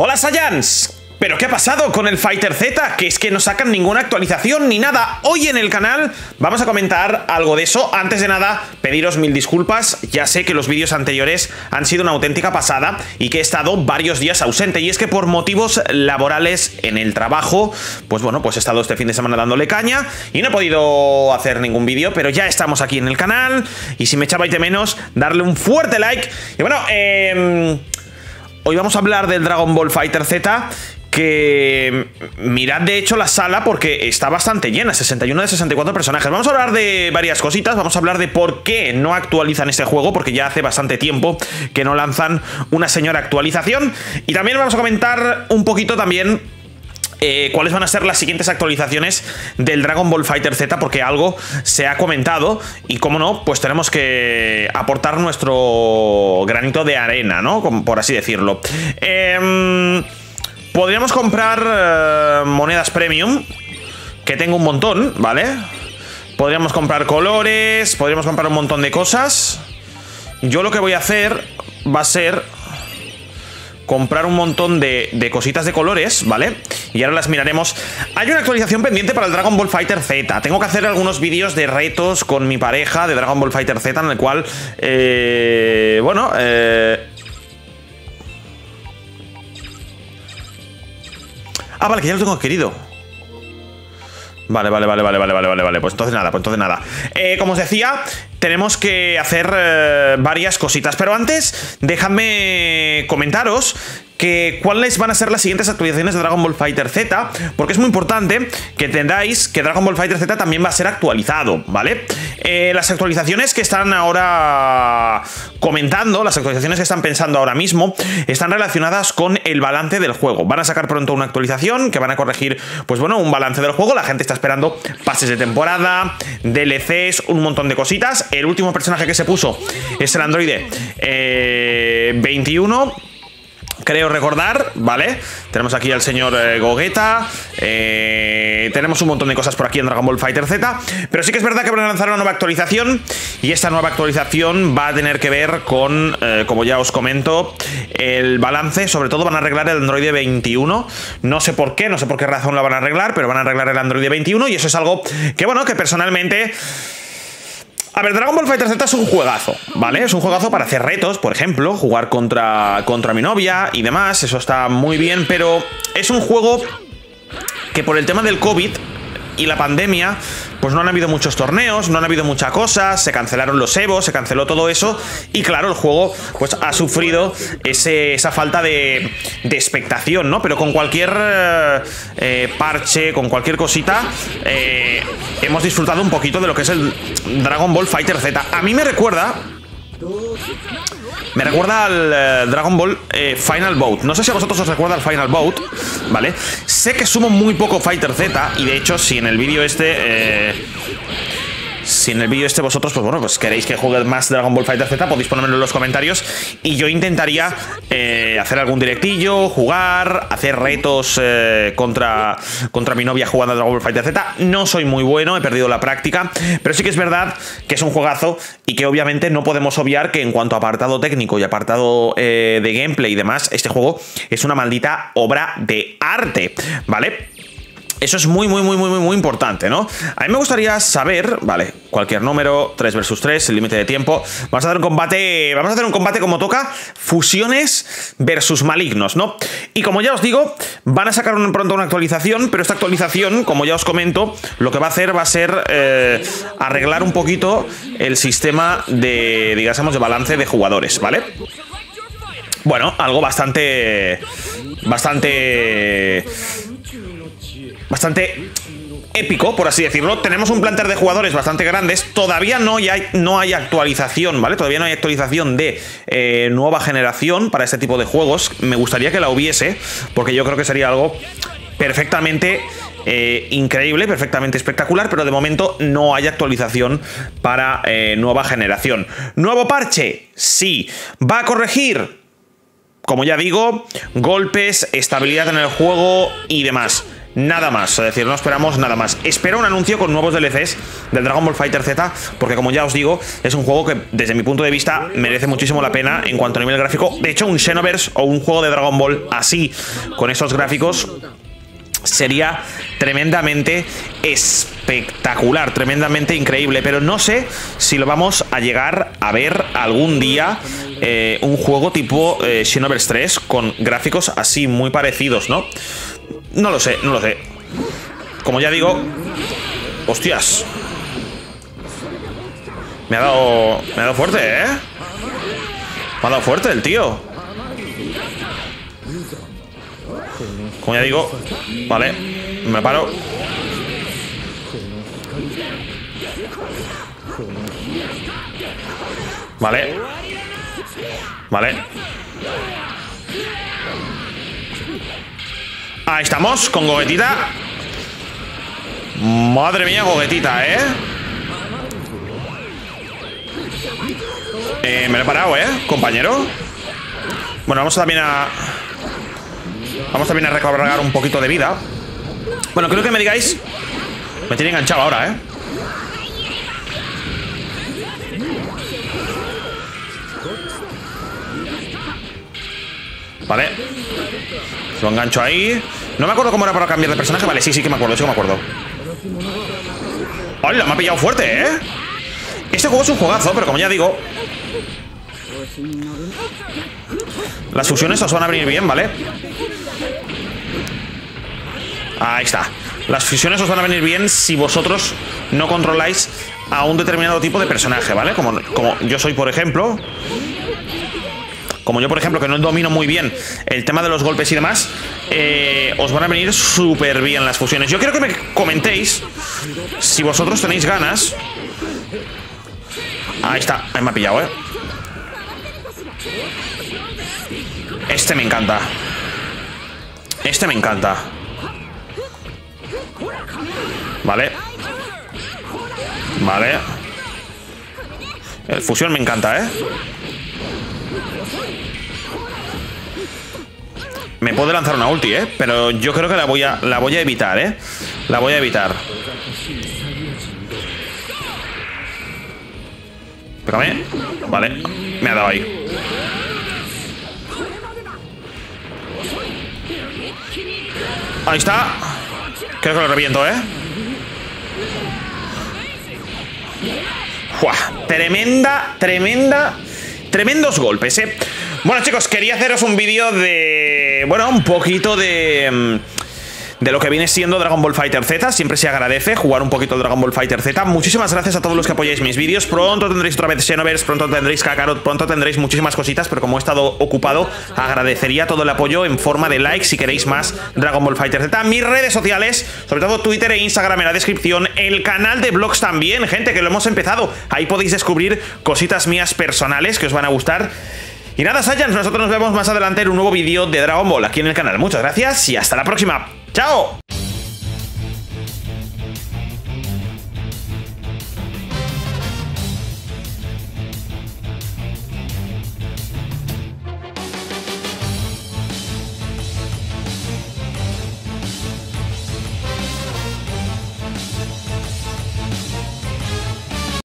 Hola Saiyans, ¿Pero qué ha pasado con el Fighter Z? Que es que no sacan ninguna actualización ni nada. Hoy en el canal vamos a comentar algo de eso. Antes de nada, pediros mil disculpas. Ya sé que los vídeos anteriores han sido una auténtica pasada y que he estado varios días ausente. Y es que por motivos laborales en el trabajo, pues bueno, pues he estado este fin de semana dándole caña y no he podido hacer ningún vídeo, pero ya estamos aquí en el canal. Y si me echabais de menos, darle un fuerte like. Y bueno, eh... Hoy vamos a hablar del Dragon Ball Fighter Z que mirad de hecho la sala porque está bastante llena, 61 de 64 personajes. Vamos a hablar de varias cositas, vamos a hablar de por qué no actualizan este juego, porque ya hace bastante tiempo que no lanzan una señora actualización. Y también vamos a comentar un poquito también eh, cuáles van a ser las siguientes actualizaciones del Dragon Ball Fighter Z, porque algo se ha comentado y, como no, pues tenemos que aportar nuestro granito de arena, ¿no? Por así decirlo. Eh, Podríamos comprar eh, monedas premium, que tengo un montón, ¿vale? Podríamos comprar colores, podríamos comprar un montón de cosas. Yo lo que voy a hacer va a ser comprar un montón de, de, cositas de colores, ¿vale? Y ahora las miraremos. Hay una actualización pendiente para el Dragon Ball Fighter Z. Tengo que hacer algunos vídeos de retos con mi pareja de Dragon Ball Fighter Z en el cual, eh, bueno, eh, Ah, vale, que ya lo tengo adquirido. Vale, vale, vale, vale, vale, vale, vale, vale. Pues entonces nada, pues entonces nada. Eh, como os decía, tenemos que hacer eh, varias cositas. Pero antes, dejadme comentaros que cuáles van a ser las siguientes actualizaciones de Dragon Ball Fighter Z, porque es muy importante que entendáis que Dragon Ball Fighter Z también va a ser actualizado, ¿vale? Eh, las actualizaciones que están ahora comentando, las actualizaciones que están pensando ahora mismo, están relacionadas con el balance del juego. Van a sacar pronto una actualización que van a corregir, pues bueno, un balance del juego. La gente está esperando pases de temporada, DLCs, un montón de cositas. El último personaje que se puso es el androide 21 eh, creo recordar, ¿vale? Tenemos aquí al señor eh, Gogeta, eh, tenemos un montón de cosas por aquí en Dragon Ball Fighter Z, pero sí que es verdad que van a lanzar una nueva actualización y esta nueva actualización va a tener que ver con, eh, como ya os comento, el balance, sobre todo van a arreglar el Android 21, no sé por qué, no sé por qué razón lo van a arreglar, pero van a arreglar el Android 21 y eso es algo que, bueno, que personalmente... A ver, Dragon Ball Fighter Z es un juegazo, ¿vale? Es un juegazo para hacer retos, por ejemplo, jugar contra, contra mi novia y demás, eso está muy bien, pero es un juego que por el tema del COVID y la pandemia, pues no han habido muchos torneos, no han habido muchas cosas, se cancelaron los Evo, se canceló todo eso y claro, el juego pues ha sufrido esa falta de, expectación, ¿no? Pero con cualquier eh, parche, con cualquier cosita, eh, hemos disfrutado un poquito de lo que es el Dragon Ball Fighter Z. A mí me recuerda me recuerda al eh, Dragon Ball eh, Final Boat. No sé si a vosotros os recuerda al Final Boat, ¿vale? Sé que sumo muy poco Fighter Z y de hecho si en el vídeo este... Eh, si en el vídeo este vosotros, pues bueno, pues queréis que juegue más Dragon Ball Fighter Z, podéis ponérmelo en los comentarios. Y yo intentaría eh, hacer algún directillo, jugar, hacer retos eh, contra, contra mi novia jugando a Dragon Ball Fighter Z. No soy muy bueno, he perdido la práctica, pero sí que es verdad que es un juegazo y que obviamente no podemos obviar que en cuanto a apartado técnico y apartado eh, de gameplay y demás, este juego es una maldita obra de arte, ¿vale? Eso es muy, muy, muy, muy, muy, muy importante, ¿no? A mí me gustaría saber, vale, cualquier número, 3 versus 3, el límite de tiempo. Vamos a hacer un combate, vamos a hacer un combate como toca, fusiones versus malignos, ¿no? Y como ya os digo, van a sacar pronto una actualización, pero esta actualización, como ya os comento, lo que va a hacer va a ser eh, arreglar un poquito el sistema de, digamos, de balance de jugadores, ¿vale? Bueno, algo bastante... Bastante bastante épico, por así decirlo. Tenemos un planter de jugadores bastante grandes. Todavía no hay, no hay actualización, ¿vale? Todavía no hay actualización de eh, nueva generación para este tipo de juegos. Me gustaría que la hubiese, porque yo creo que sería algo perfectamente eh, increíble, perfectamente espectacular, pero de momento no hay actualización para eh, nueva generación. ¿Nuevo parche? Sí. ¿Va a corregir? Como ya digo, golpes, estabilidad en el juego y demás. Nada más. Es decir, no esperamos nada más. Espero un anuncio con nuevos DLCs del Dragon Ball Fighter Z, porque como ya os digo, es un juego que desde mi punto de vista merece muchísimo la pena en cuanto a nivel gráfico. De hecho, un Xenoverse o un juego de Dragon Ball así, con esos gráficos, sería tremendamente espectacular, tremendamente increíble, pero no sé si lo vamos a llegar a ver algún día eh, un juego tipo eh, Xenoverse 3 con gráficos así muy parecidos, ¿no? No lo sé, no lo sé. Como ya digo... ¡Hostias! Me ha dado... Me ha dado fuerte, ¿eh? Me ha dado fuerte el tío. Como ya digo... Vale. Me paro. Vale. Vale. Ahí estamos, con goguetita. Madre mía, goguetita, ¿eh? ¿eh? me lo he parado, ¿eh? Compañero. Bueno, vamos también a... Vamos también a recargar un poquito de vida. Bueno, creo que me digáis... Me tiene enganchado ahora, ¿eh? Vale Lo engancho ahí No me acuerdo cómo era para cambiar de personaje Vale, sí, sí que me acuerdo, sí que me acuerdo ¡Hola! Me ha pillado fuerte, ¿eh? Este juego es un juegazo, pero como ya digo Las fusiones os van a venir bien, ¿vale? Ahí está Las fusiones os van a venir bien si vosotros no controláis a un determinado tipo de personaje, ¿vale? Como, como yo soy, por ejemplo como yo por ejemplo, que no domino muy bien el tema de los golpes y demás, eh, os van a venir súper bien las fusiones. Yo quiero que me comentéis si vosotros tenéis ganas. Ahí está, ahí me ha pillado, ¿eh? Este me encanta. Este me encanta. Vale. Vale. El fusión me encanta, ¿eh? Me puede lanzar una ulti, ¿eh? Pero yo creo que la voy a, la voy a evitar, ¿eh? La voy a evitar. Pégame. Vale. Me ha dado ahí. Ahí está. Creo que lo reviento, ¿eh? Tremenda, tremenda, tremendos golpes, ¿eh? Bueno chicos, quería haceros un vídeo de... Bueno, un poquito de... Mm, de lo que viene siendo Dragon Ball Fighter Z. Siempre se agradece jugar un poquito Dragon Ball Fighter Z. Muchísimas gracias a todos los que apoyáis mis vídeos. Pronto tendréis otra vez Xenoverse, pronto tendréis Kakarot, pronto tendréis muchísimas cositas, pero como he estado ocupado, agradecería todo el apoyo en forma de like si queréis más Dragon Ball Fighter Z. Mis redes sociales, sobre todo Twitter e Instagram en la descripción, el canal de vlogs también, gente, que lo hemos empezado. Ahí podéis descubrir cositas mías personales que os van a gustar. Y nada, Saiyans, nosotros nos vemos más adelante en un nuevo vídeo de Dragon Ball aquí en el canal. Muchas gracias y hasta la próxima. Ciao!